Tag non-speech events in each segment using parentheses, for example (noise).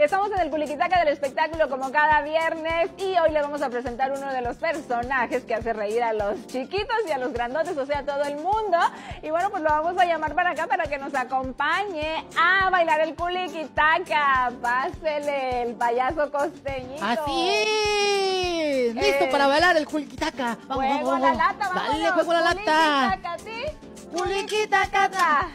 Estamos en el Culiquitaca del espectáculo como cada viernes y hoy le vamos a presentar uno de los personajes que hace reír a los chiquitos y a los grandotes, o sea, a todo el mundo. Y bueno, pues lo vamos a llamar para acá para que nos acompañe a bailar el Culiquitaca. Pásele el payaso costeñito. Así es. Listo Eh, para bailar el culiquitaca. Vamos, Juego vamos, la vamos. lata, vamos. Dale, juego la lata. Culiquitaca, ¿sí? Culiquitaca.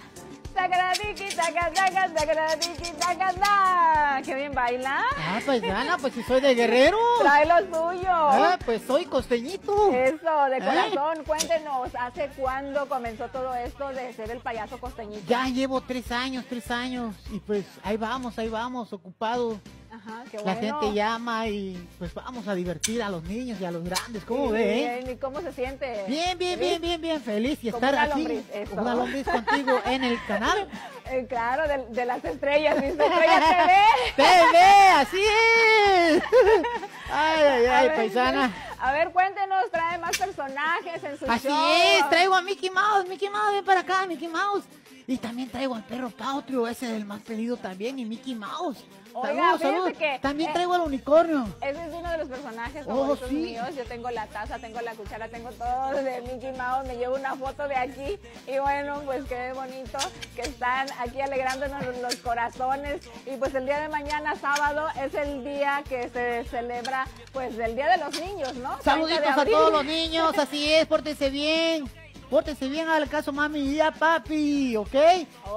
Qué bien baila. Ah, pues gana, pues si soy de guerrero. Trae lo suyo. Ah, pues soy costeñito. Eso, de corazón, cuéntenos, ¿hace cuándo comenzó todo esto de ser el payaso costeñito? Ya llevo tres años, tres años. Y pues ahí vamos, ahí vamos, ocupados. Ajá, qué La bueno. gente llama y pues vamos a divertir a los niños y a los grandes. ¿Cómo Sí, ve? eh? bien, ¿Y cómo se siente? Bien, bien, bien, bien, bien, feliz y estar aquí lombriz, eso. como una lombriz contigo en el canal. (laughs) Eh, claro, de, de las estrellas, ¿viste? Estrella TV. (laughs) TV, así es. (laughs) Ay, ay, ay, ver, paisana. A ver, cuéntenos, trae más personajes en su Así show. es, traigo a Mickey Mouse, Mickey Mouse, ven para acá, Mickey Mouse. Y también traigo al perro Pautrio, ese es el más pedido también, y Mickey Mouse. Oiga, Saludos, saludos. que, También eh, traigo al unicornio. Ese es uno de los personajes Oh, favoritos sí. míos. Yo tengo la taza, tengo la cuchara, tengo todo de Mickey Mouse. Me llevo una foto de aquí. Y bueno, pues qué bonito que están aquí alegrándonos los- los corazones. Y pues el día de mañana, sábado, es el día que se celebra, pues el Día de los Niños, ¿no? 30 de Saluditos a todos los niños, así es, pórtense bien. Pórtense bien al caso mami y a papi, ¿ok?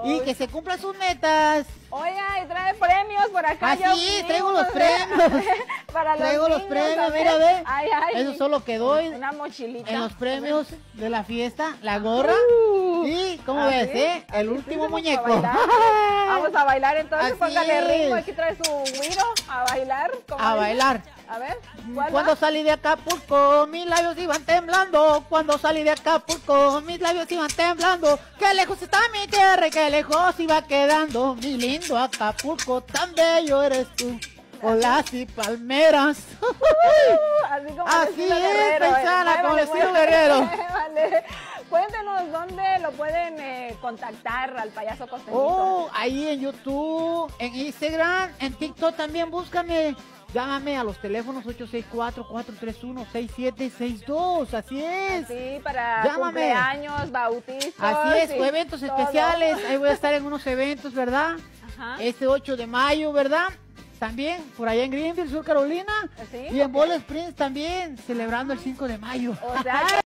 Y que se cumplan sus metas. Oiga, y trae premios por acá. Yo es, mismo, traigo los (laughs) premios. (laughs) Para los Traigo los premios, mira, ve. Ay, ay. Eso solo que doy Una mochilita. en los premios de la fiesta, la gorra. Uh. y, ¿cómo ¿Ah, ves, sí? eh? El Así último sí, muñeco. Vamos a bailar, (laughs) Vamos a bailar entonces, póngale ritmo. Aquí trae su güiro a bailar. ¿cómo A dice? bailar. A ver, ¿cuál Cuando va? salí de Acapulco, mis labios iban temblando. Cuando salí de Acapulco, mis labios iban temblando. Qué lejos está mi tierra y qué lejos iba quedando. Mi lindo Acapulco, tan bello eres tú. Olas y palmeras. (laughs) Así como Así es, guerrero, eh. como el guerrero. (laughs) Vale. Cuéntenos dónde lo pueden eh, contactar al payaso costeñito. Oh, ahí en YouTube, en Instagram, en TikTok también búscame. Llámame a los teléfonos 864-431-6762. Así es. Sí, para Llámame. cumpleaños, bautizos. Así es, o eventos todo. especiales. Ahí voy a estar en unos eventos, ¿verdad? Ajá. Este 8 de mayo, ¿verdad? También, por allá en Greenville, Sur Carolina. ¿Sí? Y en Ball Springs también, celebrando el 5 de mayo. O sea (laughs)